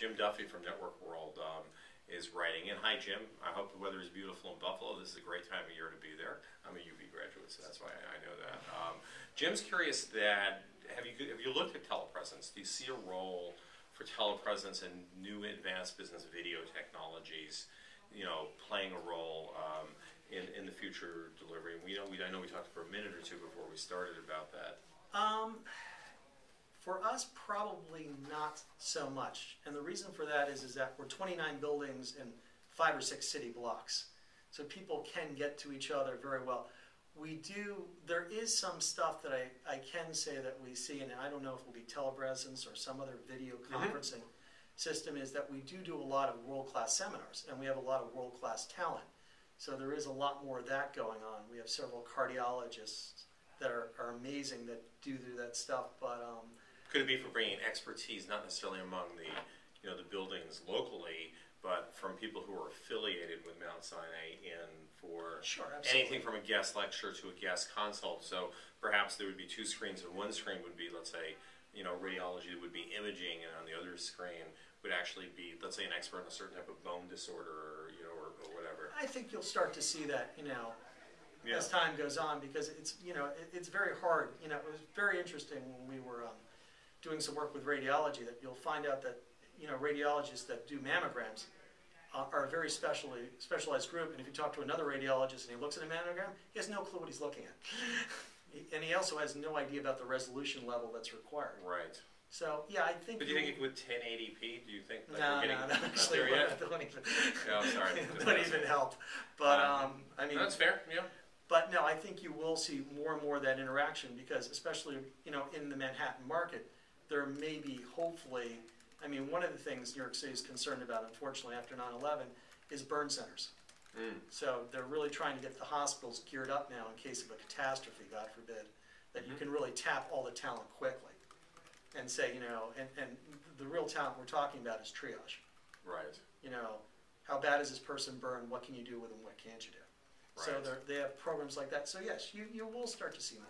Jim Duffy from Network World um, is writing in. Hi, Jim. I hope the weather is beautiful in Buffalo. This is a great time of year to be there. I'm a UB graduate, so that's why I know that. Um, Jim's curious that have you have you looked at telepresence? Do you see a role for telepresence and new advanced business video technologies? You know, playing a role um, in in the future delivery. We know we I know we talked for a minute or two before we started about that. Um, for us, probably not so much. And the reason for that is, is that we're 29 buildings in five or six city blocks. So people can get to each other very well. We do, there is some stuff that I, I can say that we see, and I don't know if it will be telepresence or some other video conferencing system, is that we do do a lot of world-class seminars, and we have a lot of world-class talent. So there is a lot more of that going on. We have several cardiologists that are, are amazing that do do that stuff, but um, Could it be for bringing expertise, not necessarily among the, you know, the buildings locally, but from people who are affiliated with Mount Sinai in for Sure, absolutely. anything from a guest lecture to a guest consult? So perhaps there would be two screens, and one screen would be, let's say, you know, radiology would be imaging, and on the other screen would actually be, let's say, an expert in a certain type of bone disorder, or you know, or, or whatever. I think you'll start to see that, you know, Yeah. as time goes on, because it's, you know, it, it's very hard. You know, it was very interesting when we were um, doing some work with radiology that you'll find out that, you know, radiologists that do mammograms uh, are a very specially specialized group. And if you talk to another radiologist and he looks at a mammogram, he has no clue what he's looking at. and he also has no idea about the resolution level that's required. Right. So, yeah, I think. But do you you'll- think with 1080p, do you think no, that we're no, getting no, not actually, there yet? don't even, Yeah, I'm sorry. Just don't even help. But, Um, um, I mean, That's fair. Yeah. But no, I think you will see more and more of that interaction because, especially you know, in the Manhattan market, there may be hopefully. I mean, one of the things New York City is concerned about, unfortunately, after 9/11, is burn centers. Mm. So they're really trying to get the hospitals geared up now in case of a catastrophe, God forbid, that you Mhm. can really tap all the talent quickly, and say, you know, and, and the real talent we're talking about is triage. Right. You know, how bad is this person burned? What can you do with them? What can't you do? So Right. they're, they have programs like that. So yes, you, you will start to see more